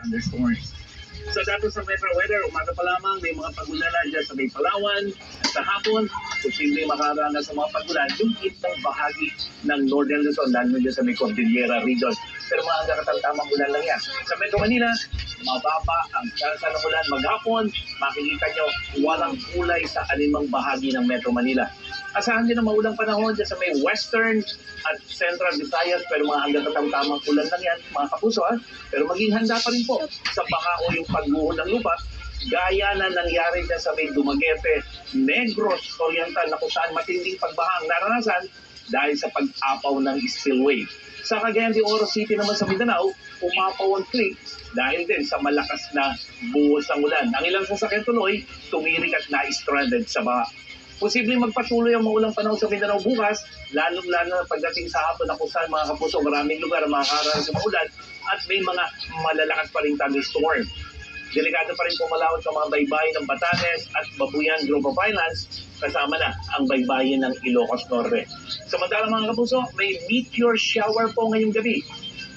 thunderstorms. Sa datos sa Metro Weather, umaga pa lamang may mga pagulan dyan sa may Palawan. At sa hapon, posibleng makaranas sa mga pagulan yung itang bahagi ng Northern Luzon, lalo dyan sa may Cordillera region. Pero mga kakatamtamang ulan lang yan. Sa Metro Manila, mababa ang tsansa ng ulan maghapon. Makikita nyo, walang kulay sa alimang bahagi ng Metro Manila. Asahan din ang maulang panahon dyan sa may Western at Central Visayas pero mga hanggang katamtamang ulan lang yan, mga kapuso. Ha? Pero maging handa pa rin po sa baka o yung pagguho ng lupa gaya na nangyari dyan sa may Dumaguete, Negros Oriental na kung saan matinding pagbaha ang naranasan dahil sa pag-apaw ng spillway. Sa Cagayan de Oro City naman sa Mindanao, umapaw ang creek dahil din sa malakas na buhos ng ulan. Ang ilang sasakyan tuloy, tumirik at na-stranded sa baha. Posibleng magpatuloy ang maulang panahon sa Mindanao bukas, lalong-lalo na pagdating sa hapon na kung mga kapuso, maraming lugar ang makakaranas sa maulan at may mga malalakas pa rin thunderstorm. Delikado pa rin pumalawat sa mga baybayin ng Batanes at Babuyan Group of Islands, kasama na ang baybayin ng Ilocos Norte. Samantalang mga kapuso, may meteor shower po ngayong gabi.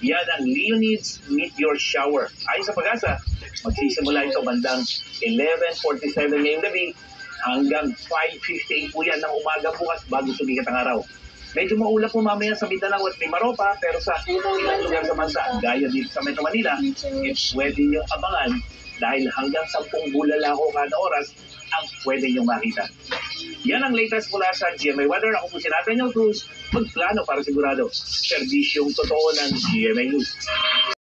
Yan ang Leonids Meteor Shower. Ayon sa pag-asa, magsisimula ito bandang 11.47 ngayong gabi hanggang 5.58 po yan ng umaga bukas bago sumikat ang araw. Medyo maulap po mamaya sa Mindanao at may maropa, pero sa ilang lugar sa bansa, gaya dito sa Metro Manila, eh, pwede niyong abangan dahil hanggang 10 bulalako kada oras ang pwede niyong makita. Yan ang latest mula sa GMA Weather. Ako po si Nathaniel Cruz, magplano para sigurado. Serbisyong totoo ng GMA News.